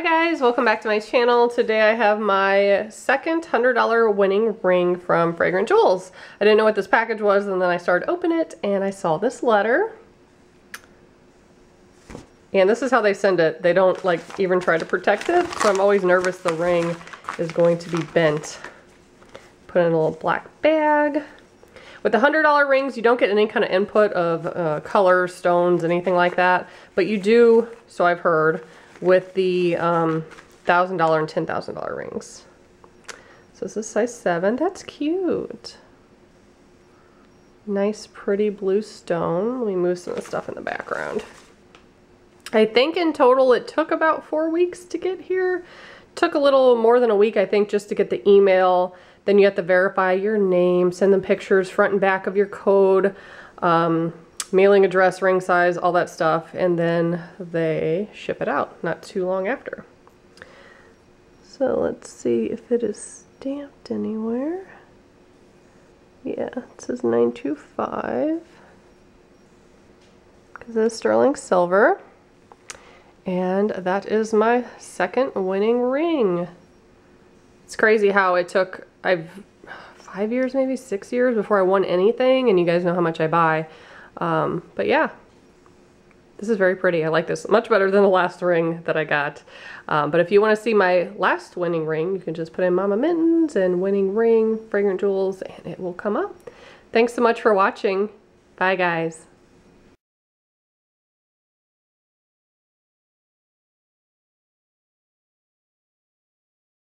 Hi guys, welcome back to my channel. Today I have my second $100 winning ring from Fragrant Jewels. I didn't know what this package was and then I started opening it and I saw this letter. And this is how they send it. They don't like even try to protect it, so I'm always nervous the ring is going to be bent. Put in a little black bag. With the $100 rings, you don't get any kind of input of uh, color, stones, anything like that. But you do, so I've heard, with the um, $1,000 and $10,000 rings. So this is size 7. That's cute. Nice pretty blue stone. Let me move some of the stuff in the background. I think in total it took about four weeks to get here. Took a little more than a week, I think, just to get the email. Then you have to verify your name, send them pictures front and back of your code. Um, mailing address, ring size, all that stuff, and then they ship it out not too long after. So let's see if it is stamped anywhere. Yeah, it says 925 because it's sterling silver. And that is my second winning ring. It's crazy how it took, I've five years, maybe six years before I won anything. And you guys know how much I buy. Um, but yeah, this is very pretty. I like this much better than the last ring that I got. Um, but if you want to see my last winning ring, you can just put in Mama Mittens and winning ring, Fragrant Jewels, and it will come up. Thanks so much for watching. Bye, guys.